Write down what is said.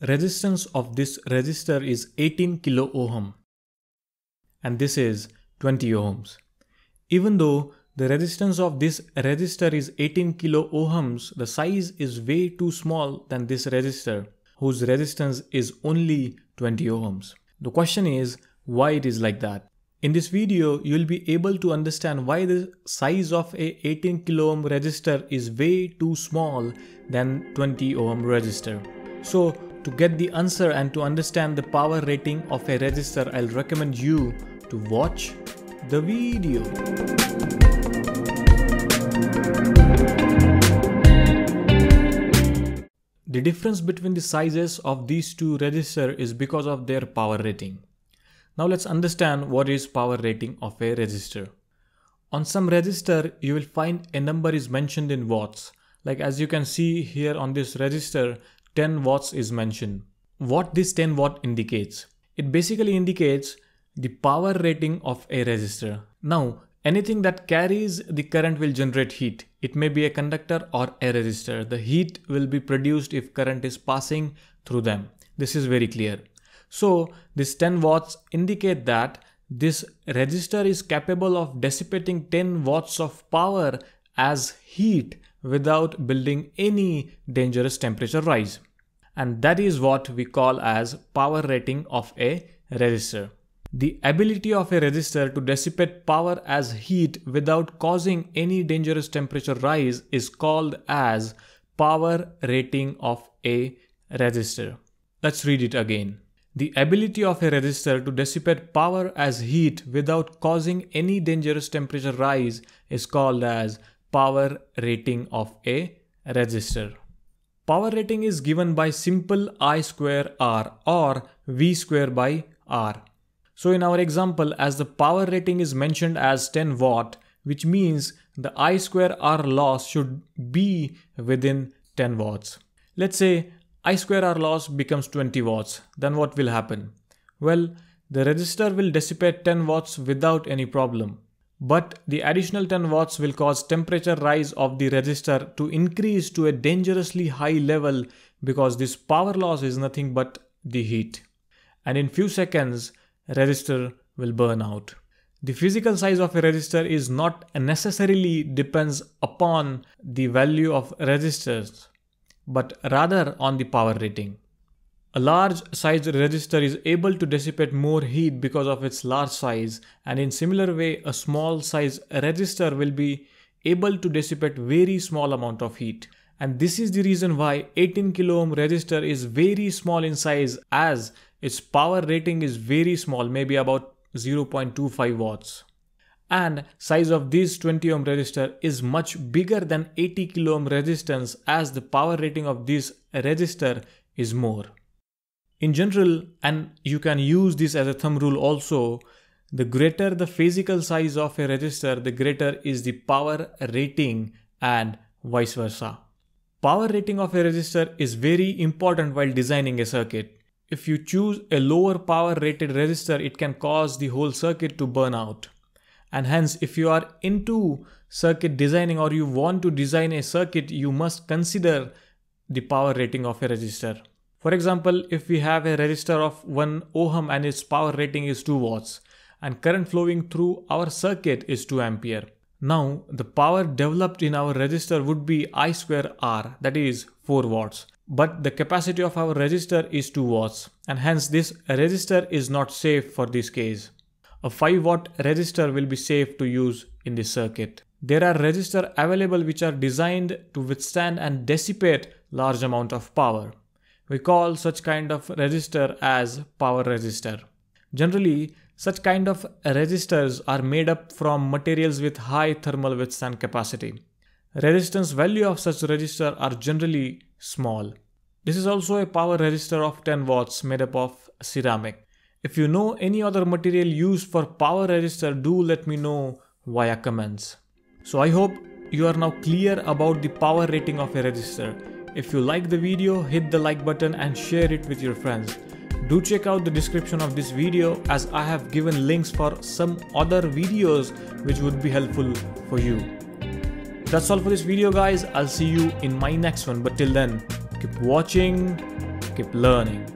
Resistance of this resistor is 18 kilo ohm and this is 20 ohms. Even though the resistance of this resistor is 18 kilo ohms, the size is way too small than this resistor whose resistance is only 20 ohms. The question is why it is like that. In this video, you'll be able to understand why the size of a 18 kilo ohm resistor is way too small than 20 ohm resistor. So to get the answer and to understand the power rating of a resistor, I'll recommend you to watch the video. The difference between the sizes of these two resistors is because of their power rating. Now let's understand what is power rating of a resistor. On some resistor, you will find a number is mentioned in watts. Like as you can see here on this resistor, 10 watts is mentioned. What this 10 watt indicates? It basically indicates the power rating of a resistor. Now, anything that carries the current will generate heat. It may be a conductor or a resistor. The heat will be produced if current is passing through them. This is very clear. So this 10 watts indicate that this resistor is capable of dissipating 10 watts of power as heat without building any dangerous temperature rise. And that is what we call as power rating of a resistor. The ability of a resistor to dissipate power as heat without causing any dangerous temperature rise is called as power rating of a resistor. Let's read it again. The ability of a resistor to dissipate power as heat without causing any dangerous temperature rise is called as power rating of a resistor. Power rating is given by simple I square R or V square by R. So in our example, as the power rating is mentioned as 10 watt, which means the I square R loss should be within 10 watts. Let's say I square R loss becomes 20 watts. Then what will happen? Well, the resistor will dissipate 10 watts without any problem. But the additional 10 watts will cause temperature rise of the resistor to increase to a dangerously high level because this power loss is nothing but the heat. And in few seconds, resistor will burn out. The physical size of a resistor is not necessarily depends upon the value of resistors, but rather on the power rating. A large sized resistor is able to dissipate more heat because of its large size and in similar way a small size resistor will be able to dissipate very small amount of heat. And this is the reason why 18 kilo ohm resistor is very small in size as its power rating is very small, maybe about 0.25 watts. And size of this 20 ohm resistor is much bigger than 80 kilo ohm resistance as the power rating of this resistor is more. In general, and you can use this as a thumb rule also, the greater the physical size of a resistor, the greater is the power rating and vice versa. Power rating of a resistor is very important while designing a circuit. If you choose a lower power rated resistor, it can cause the whole circuit to burn out. And hence, if you are into circuit designing or you want to design a circuit, you must consider the power rating of a resistor. For example, if we have a resistor of 1 ohm and its power rating is 2 watts and current flowing through our circuit is 2 ampere. Now, the power developed in our resistor would be I square R, that is 4 watts. But the capacity of our resistor is 2 watts, and hence this resistor is not safe for this case. A 5 watt resistor will be safe to use in this circuit. There are resistors available which are designed to withstand and dissipate large amount of power. We call such kind of resistor as power resistor. Generally, such kind of resistors are made up from materials with high thermal withstand capacity. Resistance value of such resistor are generally small. This is also a power resistor of 10 watts made up of ceramic. If you know any other material used for power resistor, do let me know via comments. So I hope you are now clear about the power rating of a resistor. If you like the video, hit the like button and share it with your friends. Do check out the description of this video as I have given links for some other videos which would be helpful for you. That's all for this video guys. I'll see you in my next one. But till then, keep watching keep learning.